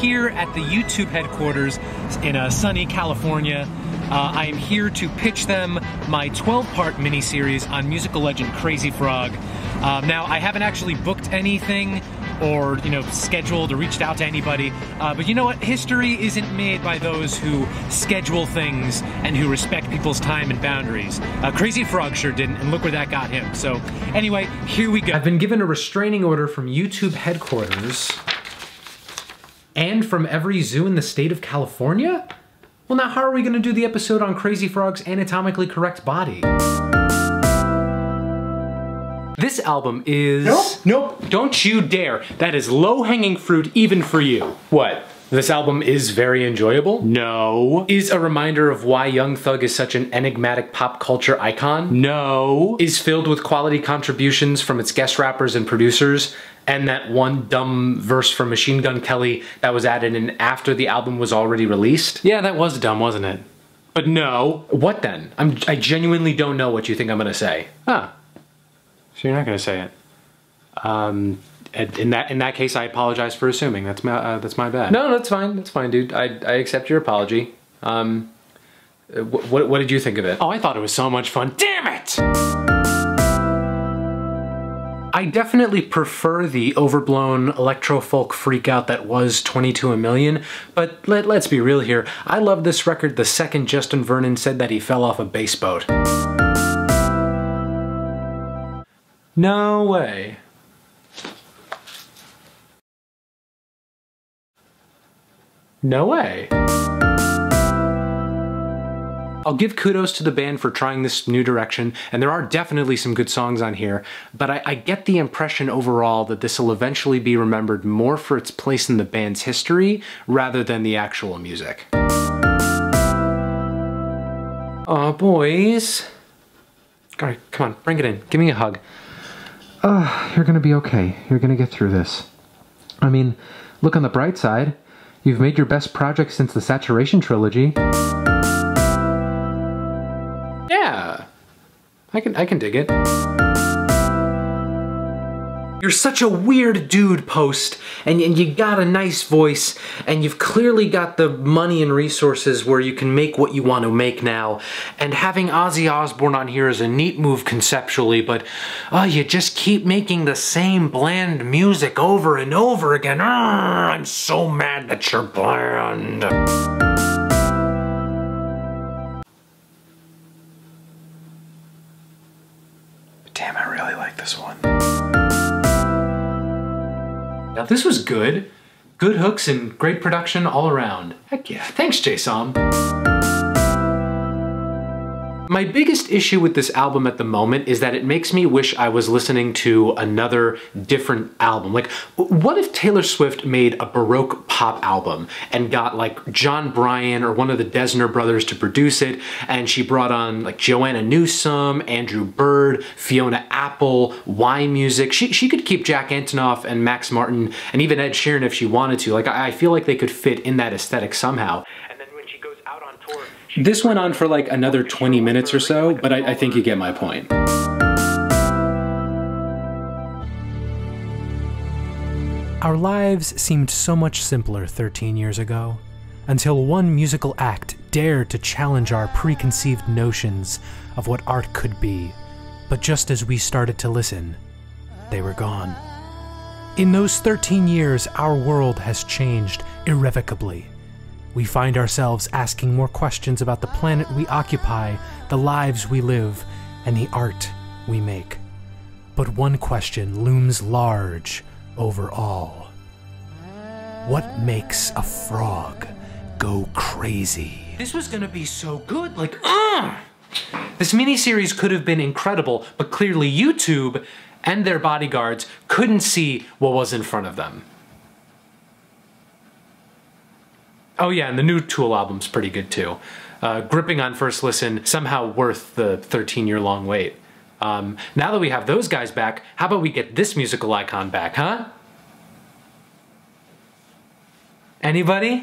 here at the YouTube headquarters in uh, sunny California. Uh, I am here to pitch them my 12-part miniseries on musical legend Crazy Frog. Um, now, I haven't actually booked anything or you know scheduled or reached out to anybody. Uh, but you know what? History isn't made by those who schedule things and who respect people's time and boundaries. Uh, Crazy Frog sure didn't, and look where that got him. So anyway, here we go. I've been given a restraining order from YouTube headquarters and from every zoo in the state of California. Well, now how are we going to do the episode on Crazy Frog's anatomically correct body? This album is... Nope, nope. Don't you dare. That is low-hanging fruit even for you. What? This album is very enjoyable? No. Is a reminder of why Young Thug is such an enigmatic pop culture icon? No. Is filled with quality contributions from its guest rappers and producers, and that one dumb verse from Machine Gun Kelly that was added in after the album was already released? Yeah, that was dumb, wasn't it? But no. What then? I'm, I genuinely don't know what you think I'm gonna say. Ah. So you're not going to say it. Um, in that in that case, I apologize for assuming. That's my uh, that's my bad. No, that's fine. That's fine, dude. I, I accept your apology. Um, what what did you think of it? Oh, I thought it was so much fun. Damn it! I definitely prefer the overblown electro folk freakout that was 22 a million, but let, let's be real here. I love this record the second Justin Vernon said that he fell off a bass boat. No way. No way. I'll give kudos to the band for trying this new direction, and there are definitely some good songs on here, but I, I, get the impression overall that this will eventually be remembered more for its place in the band's history rather than the actual music. Aw, boys. Alright, come on, bring it in. Give me a hug. Uh, you're gonna be okay. You're gonna get through this. I mean, look on the bright side. You've made your best project since the Saturation trilogy. I can I can dig it. You're such a weird dude, Post, and, and you got a nice voice, and you've clearly got the money and resources where you can make what you want to make now. And having Ozzy Osbourne on here is a neat move conceptually, but oh, you just keep making the same bland music over and over again. Arrgh, I'm so mad that you're bland. Damn, I really like this one. Now this was good. Good hooks and great production all around. Heck yeah. Thanks, Jay Som. My biggest issue with this album at the moment is that it makes me wish I was listening to another different album. Like, what if Taylor Swift made a Baroque pop album and got like Jon Brion or one of the Dessner brothers to produce it, and she brought on like Joanna Newsom, Andrew Bird, Fiona Apple, yMusic. She, she could keep Jack Antonoff and Max Martin and even Ed Sheeran if she wanted to. Like, I, I feel like they could fit in that aesthetic somehow. This went on for like another 20 minutes or so, but I, I think you get my point. Our lives seemed so much simpler 13 years ago, until one musical act dared to challenge our preconceived notions of what art could be. But just as we started to listen, they were gone. In those 13 years, our world has changed irrevocably. We find ourselves asking more questions about the planet we occupy, the lives we live, and the art we make. But one question looms large over all. What makes a frog go crazy? This was gonna be so good, like, uh! This miniseries could have been incredible, but clearly YouTube and their bodyguards couldn't see what was in front of them. Oh yeah, and the new Tool album's pretty good too. Uh, gripping on first listen, somehow worth the 13 year long wait. Um, now that we have those guys back, how about we get this musical icon back, huh? Anybody?